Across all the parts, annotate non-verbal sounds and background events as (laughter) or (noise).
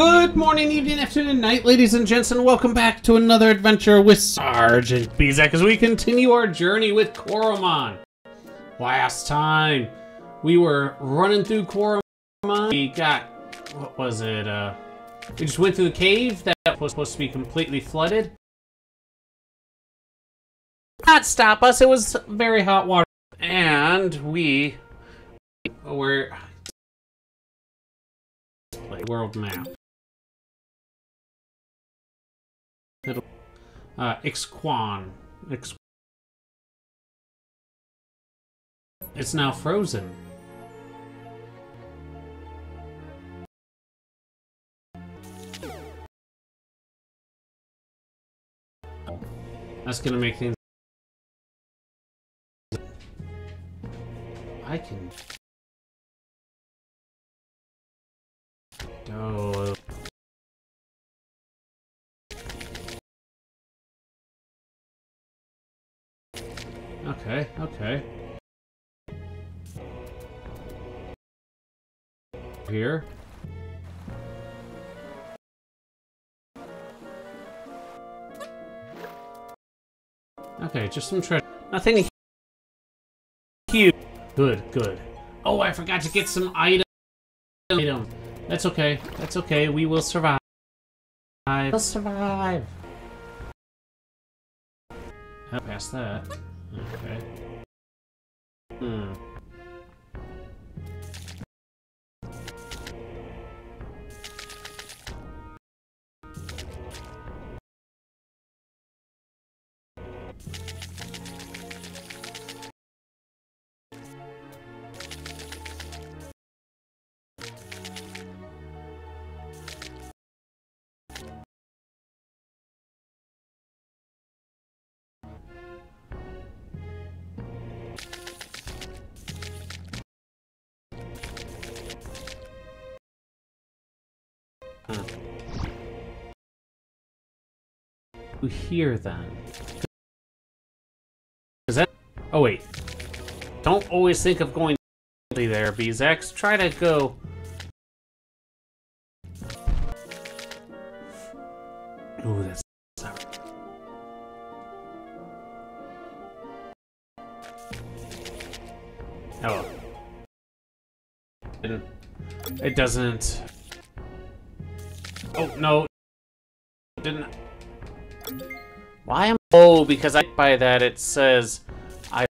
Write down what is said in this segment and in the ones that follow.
Good morning, evening, afternoon, night, ladies and gents, and welcome back to another adventure with Sergeant BeZack as we continue our journey with Coromon. Last time, we were running through Coromon. We got, what was it, uh, we just went through the cave that was supposed to be completely flooded. Not stop us, it was very hot water. And we were world map. It'll, uh, Ixquan. Ix it's now frozen. That's gonna make things... I can... Okay, okay. Here. Okay, just some treasure. Nothing huge. Good, good. Oh, I forgot to get some items. Item. That's okay. That's okay. We will survive. We'll survive. I'll pass that. Okay. Hmm. Here then. Is that? Oh wait. Don't always think of going there, Bezex. Try to go. Ooh, that's sour. Oh. It doesn't. Oh, no. Didn't... Why am... Oh, because I by that it says I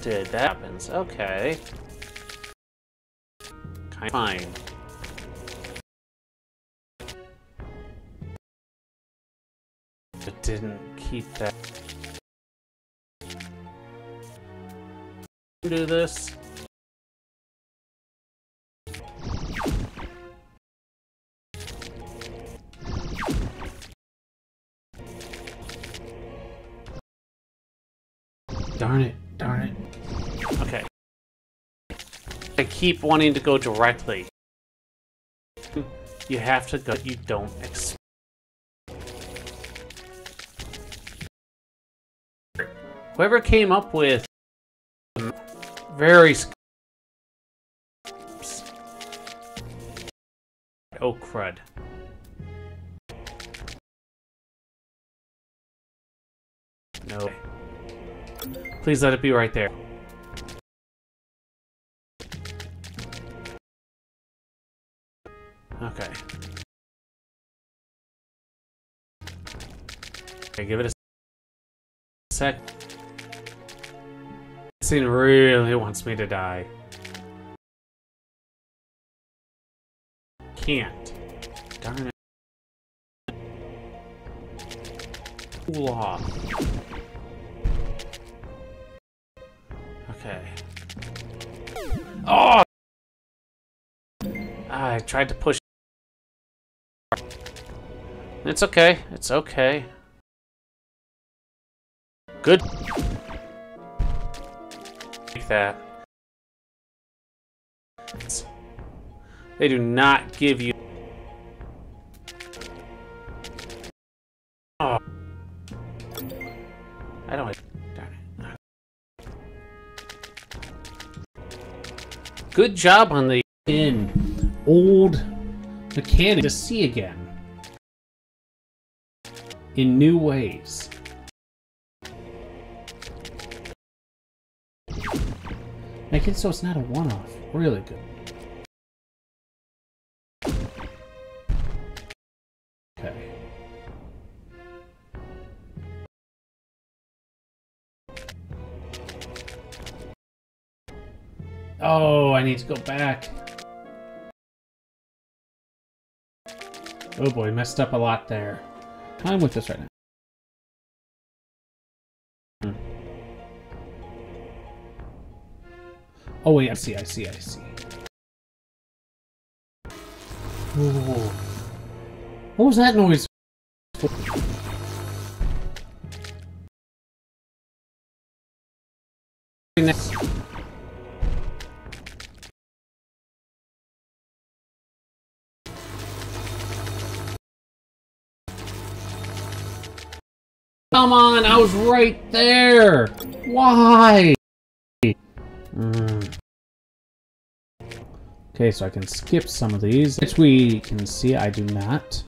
did. That happens. Okay. Kind of fine. It didn't keep that. Do this. Keep wanting to go directly. You have to go, you don't expect. Whoever came up with very Oh crud. No. Please let it be right there. Okay. Okay, give it a sec. This scene really wants me to die. Can't. Darn it. Cool off. Okay. Oh! I tried to push. It's okay. It's okay. Good. Like that. They do not give you... Oh. I don't... Darn it. Good job on the in old mechanic to see again. In new ways. Make it so it's not a one-off. Really good. Okay. Oh, I need to go back. Oh boy, messed up a lot there. I'm with this right now. Hmm. Oh wait, I see, I see, I see. What was that noise? Come on, I was right there! Why? Mm. Okay, so I can skip some of these, which we can see I do not.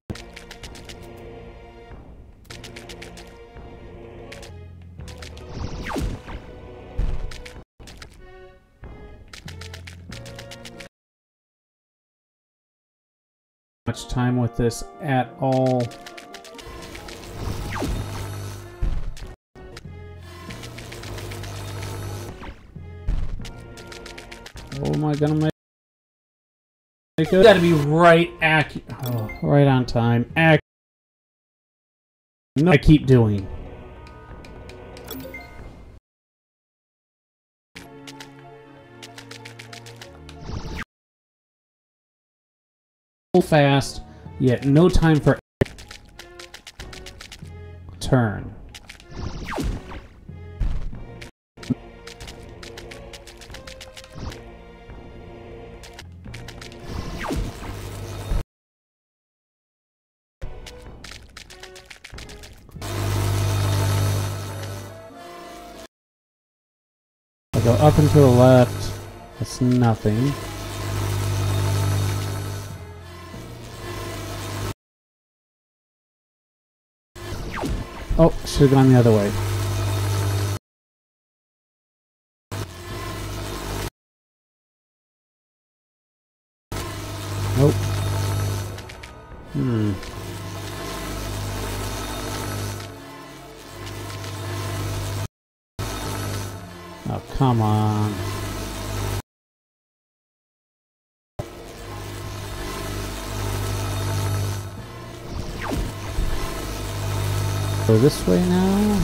Much time with this at all. Oh, am I gonna make it? Gotta be right accurate. Oh, right on time. Ac no, I keep doing. fast, yet no time for turn. Up and to the left. That's nothing. Oh, should have gone the other way. Oh, come on. Go this way now.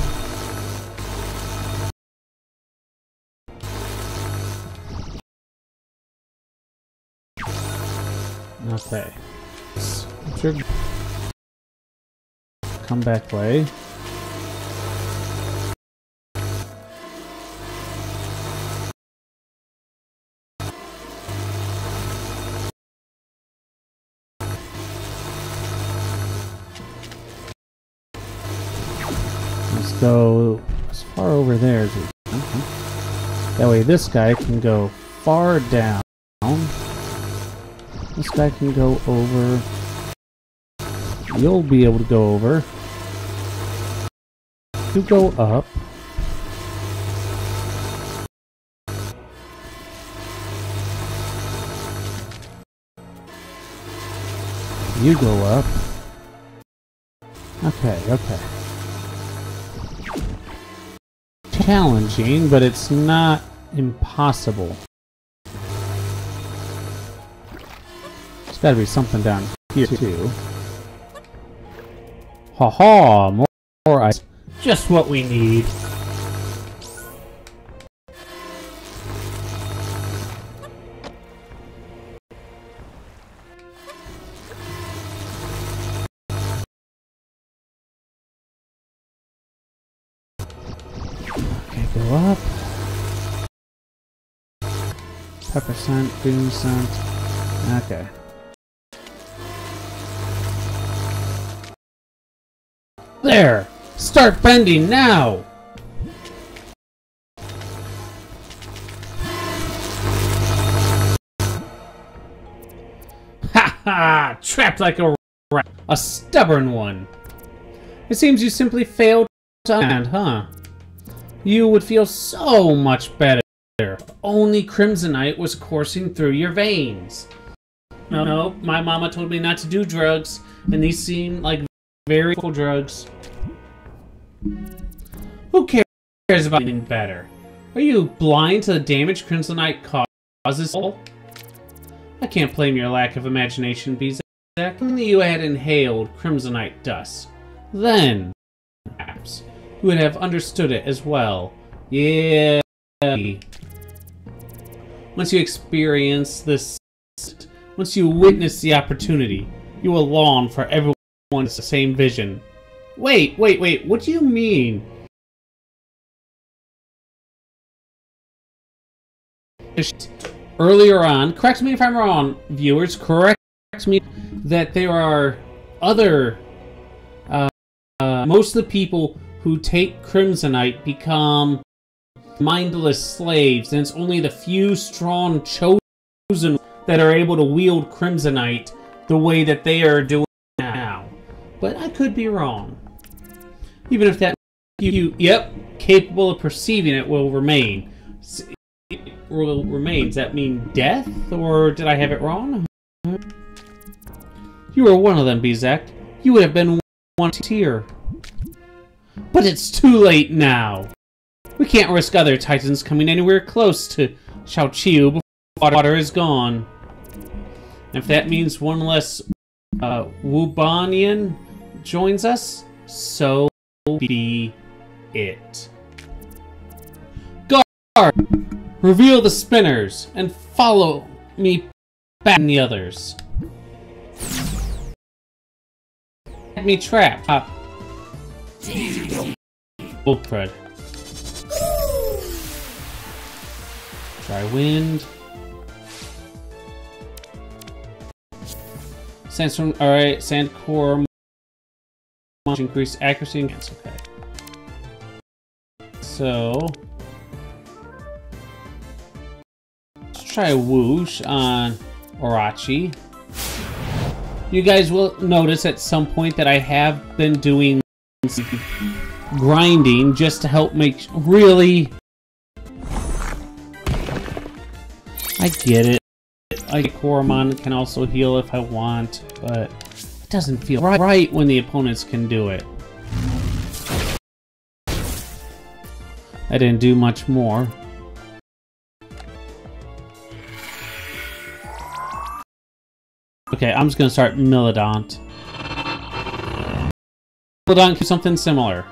Okay. Come back way. Way this guy can go far down. This guy can go over. You'll be able to go over. You go up. You go up. Okay, okay. Challenging, but it's not impossible. There's gotta be something down here too. Ha ha! More, more ice. Just what we need. Pepper scent, doom scent. Okay. There! Start bending now! Ha ha! Trapped like a rat. A stubborn one. It seems you simply failed to understand, huh? You would feel so much better if only Crimsonite was coursing through your veins. No, no, my mama told me not to do drugs, and these seem like very cool drugs. Who cares about getting better? Are you blind to the damage Crimsonite causes? I can't blame your lack of imagination, BeZack. Only you had inhaled Crimsonite dust. Then, perhaps, you would have understood it as well. Yeah. Once you experience this, once you witness the opportunity, you will long for everyone the same vision. Wait, wait, wait, what do you mean? Earlier on, correct me if I'm wrong, viewers, correct me that there are other, uh, uh, most of the people who take Crimsonite become mindless slaves, and it's only the few strong chosen that are able to wield Crimsonite the way that they are doing now. But I could be wrong. Even if that you, yep, capable of perceiving it will remain. Will remain. Does that mean death, or did I have it wrong? You were one of them, BeZack. You would have been one here. But it's too late now. We can't risk other titans coming anywhere close to Xiaoqiu before water is gone. If that means one less uh, Wubanian joins us, so be it. Guard! Reveal the spinners, and follow me back the others. Had me trapped. Uh, Try wind. Sandstorm, alright, sand core, increase accuracy and okay. So, let's try a whoosh on Orachi. You guys will notice at some point that I have been doing grinding just to help make really I get it. Like Coromon can also heal if I want, but it doesn't feel right when the opponents can do it. I didn't do much more. Okay, I'm just gonna start Milodont. Milodont do something similar.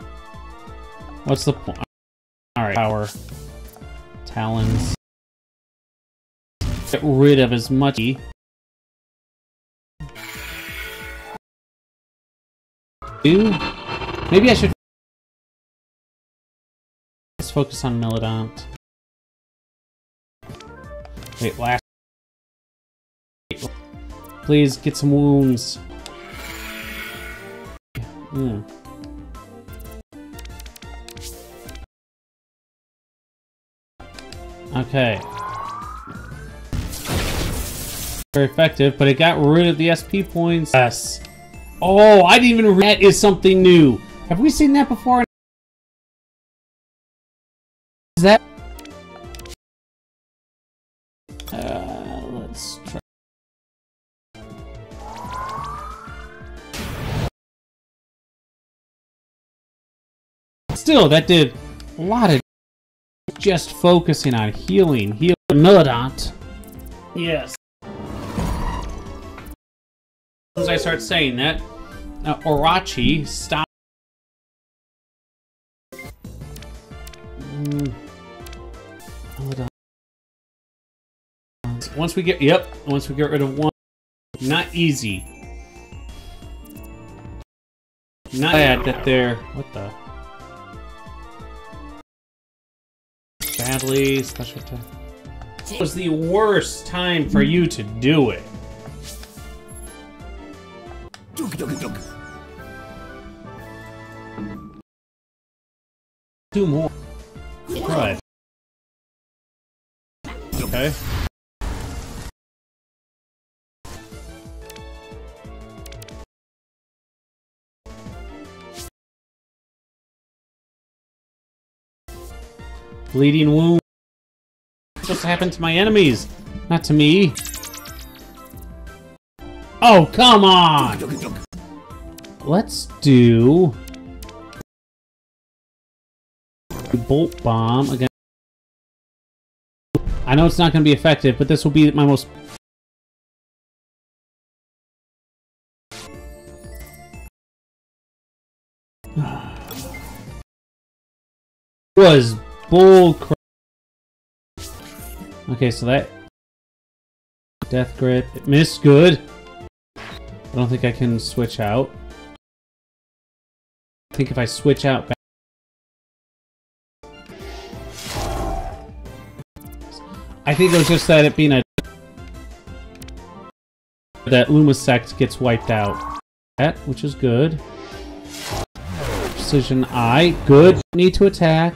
What's the point? Alright, power. Talons. Get rid of as much. Maybe I should. Let's focus on Milodont. Wait, last. Please get some wounds. Hmm. Okay. Very effective, but it got rid of the SP points. Yes. Oh, I didn't even That is something new. Have we seen that before? Is that... Uh, let's try... Still, that did a lot of just focusing on healing. Heal Milodont. Yes. As I start saying that, uh, Orachi, stop. Mm. Once we get, yep, once we get rid of one, not easy. Not bad that they're, what the? Badly, special time. It was the worst time for you to do it. Dug, dug, dug. Two more. Right. Okay. Bleeding wound. Just happened to my enemies, not to me. Oh, come on! Let's do... Bolt Bomb again. I know it's not going to be effective, but this will be my most... (sighs) was bull crap. Okay, so that... Death Grip. It missed good. I don't think I can switch out. I think if I switch out back... I think it was just that it being a... That Luma Sect gets wiped out. That, which is good. Precision I, good. Need to attack.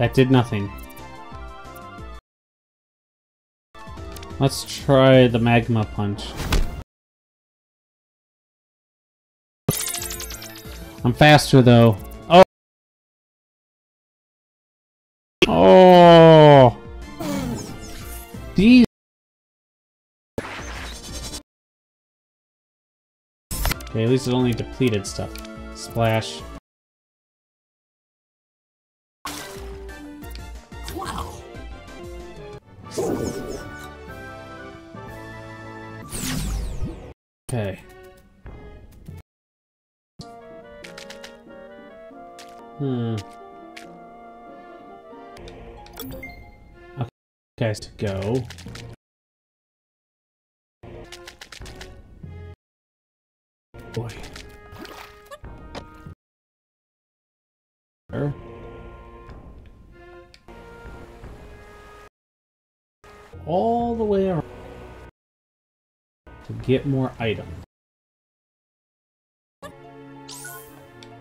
That did nothing. Let's try the magma punch. I'm faster though. Oh! Oh! These. Okay, at least it only depleted stuff. Splash. Okay. Hmm. Okay, guys, to go. Boy. All the way around to get more items.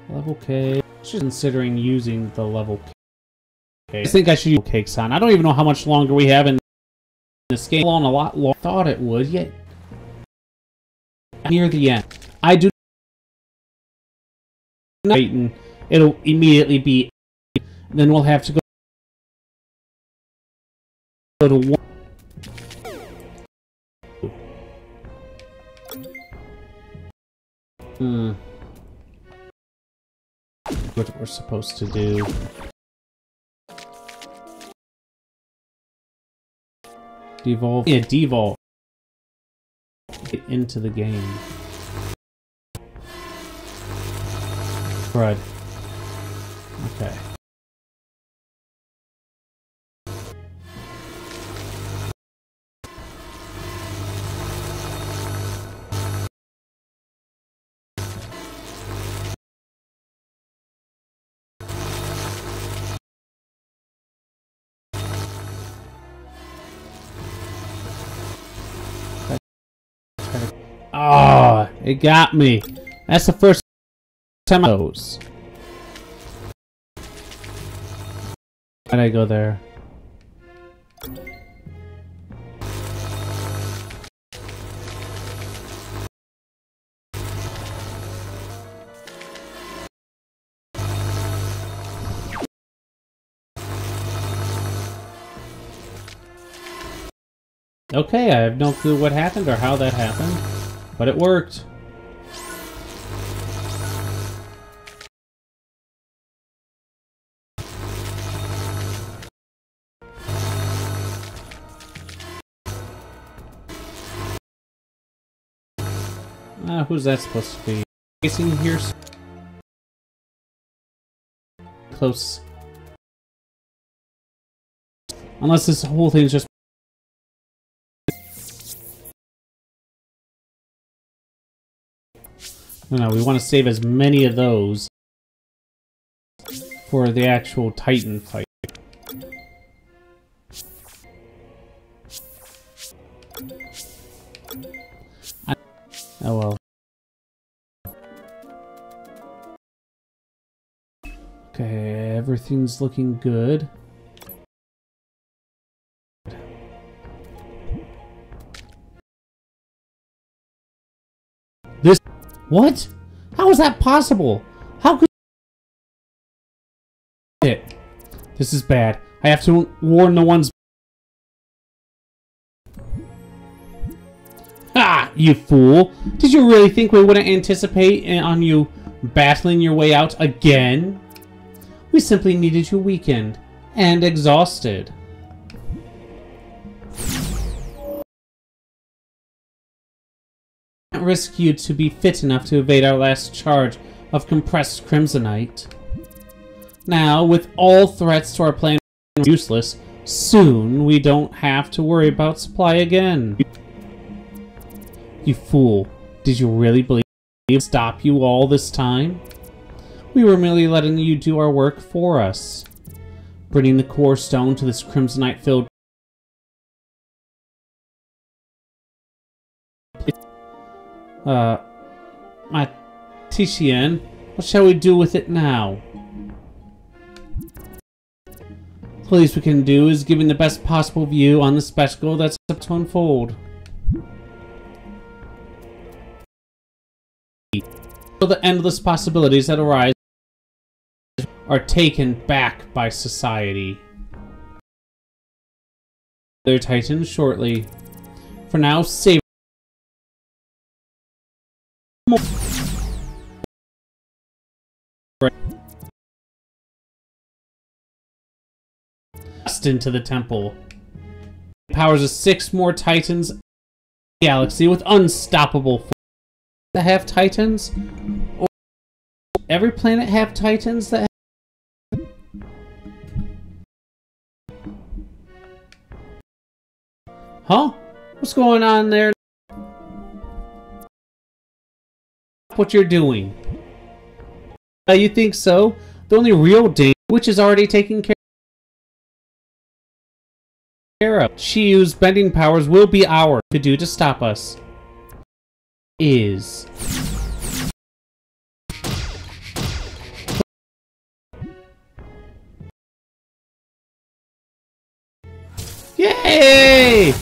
Level K. Just considering using the level K. I think I should use cakes on. I don't even know how much longer we have in this game. On a lot longer thought it would, yet near the end. I do not it'll immediately be then we'll have to go to one Hmm. What we're supposed to do. Devolve. Yeah, devolve. Get into the game. Right. Okay. Oh, it got me. That's the first time I those. Why'd I go there? Okay, I have no clue what happened or how that happened, but it worked. Uh, who's that supposed to be? Facing here? Close. Unless this whole thing is just No, we want to save as many of those for the actual Titan fight. Oh well. Okay, everything's looking good. This... What? How is that possible? How could... It. This is bad. I have to warn the ones... Ah, you fool! Did you really think we wouldn't anticipate on you battling your way out again? We simply needed you weakened and exhausted. Risk you to be fit enough to evade our last charge of compressed crimsonite. Now, with all threats to our plan useless, soon we don't have to worry about supply again. You fool. Did you really believe we would stop you all this time? We were merely letting you do our work for us. Bringing the core stone to this crimsonite-filled Uh, my Titian, what shall we do with it now? The least we can do is him the best possible view on the spectacle that's up to unfold. So the endless possibilities that arise are taken back by society. Their titans shortly. For now, save into the temple. powers of six more titans galaxy with unstoppable force. To have titans? Or every planet have titans that Huh? What's going on there? What you're doing? Uh, you think so? The only real danger, which is already taken care of. Chiu's bending powers will be ours to do to stop us. Is... Yay!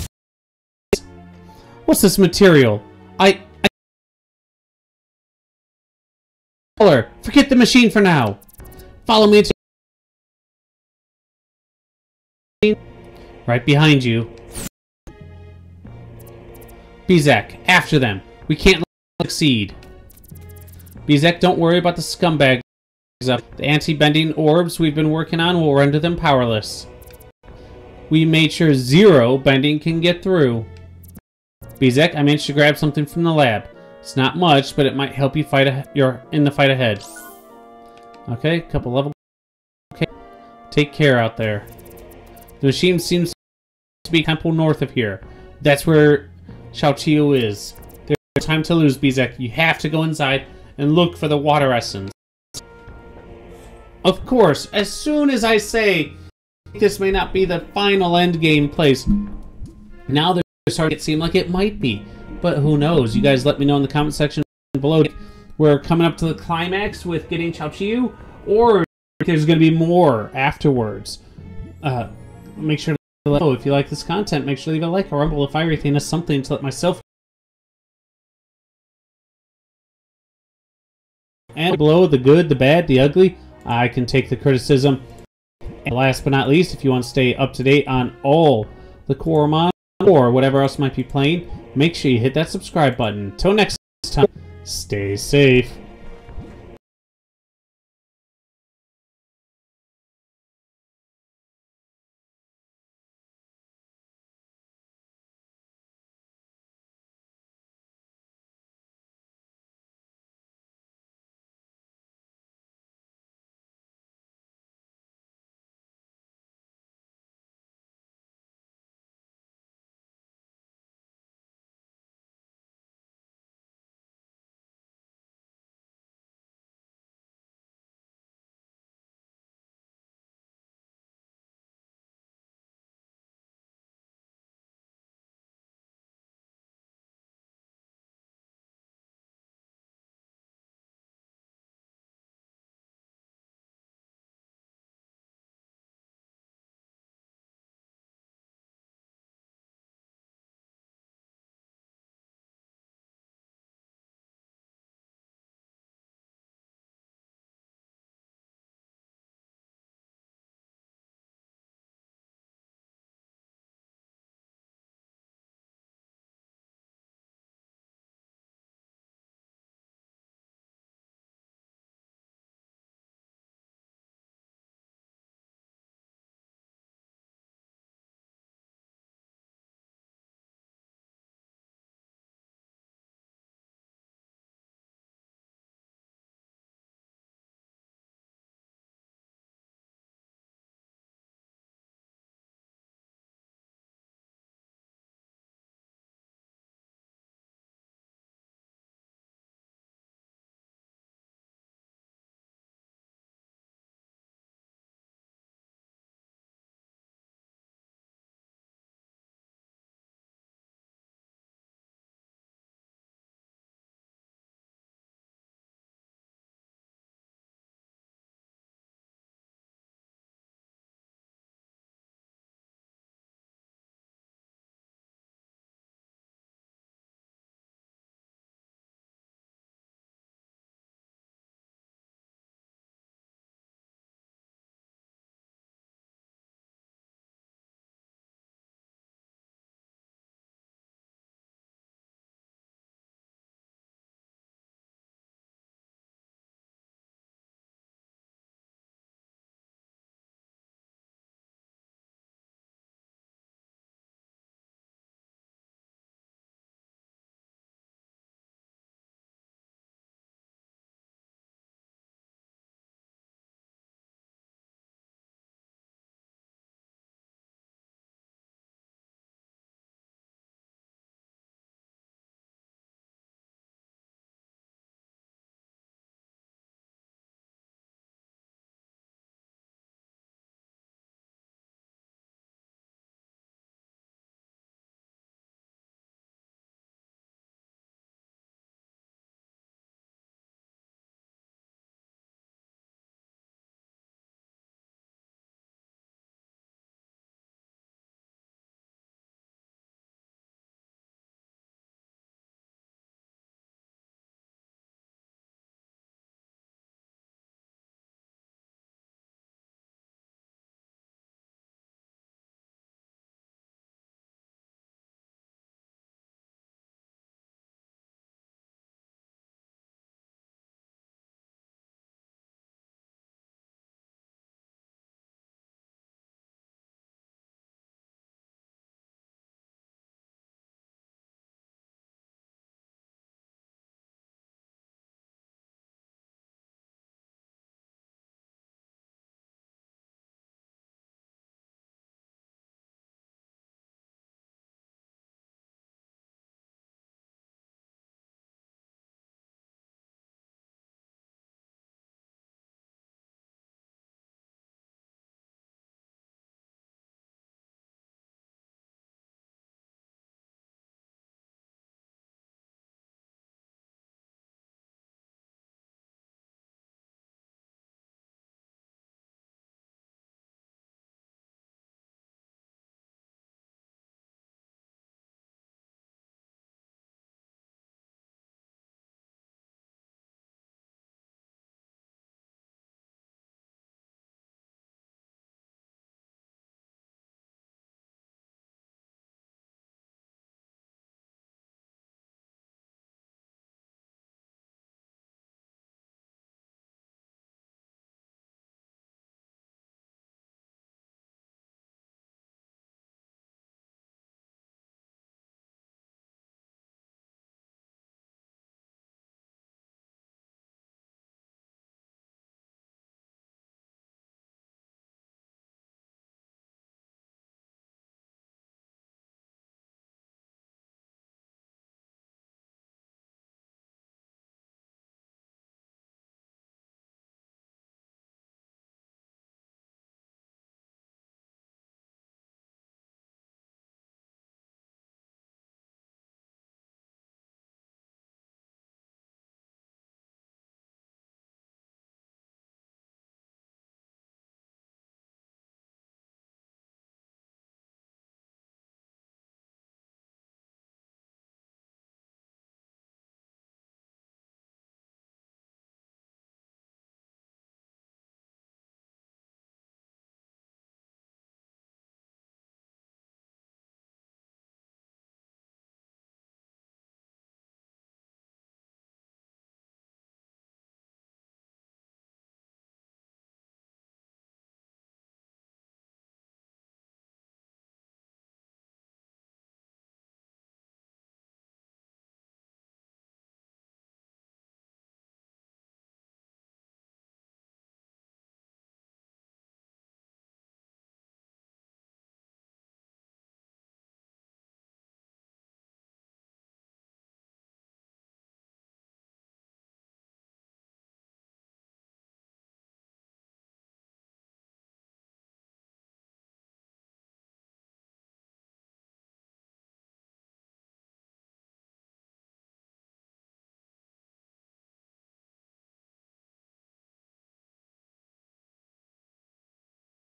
What's this material? I... Forget the machine for now. Follow me to... Right behind you. Bizek, after them. We can't succeed. Bizek, don't worry about the scumbags. The anti-bending orbs we've been working on will render them powerless. We made sure zero bending can get through. Bizek, I managed to grab something from the lab. It's not much, but it might help you fight your in the fight ahead. Okay, couple level. Okay, take care out there. The machine seems to be temple north of here. That's where Xiaoqiu is. There's time to lose, Bizek. You have to go inside and look for the water essence. Of course, as soon as I say this may not be the final endgame place, now they're starting to seem like it might be. But who knows? You guys let me know in the comment section below. We're coming up to the climax with getting Xiaoqiu, or there's going to be more afterwards. Uh, make sure Oh, if you like this content, make sure to leave a like or rumble if everything is something to let myself and below the good, the bad, the ugly. I can take the criticism. And last but not least, if you want to stay up to date on all the Coromon or whatever else might be playing, make sure you hit that subscribe button. Till next time, stay safe.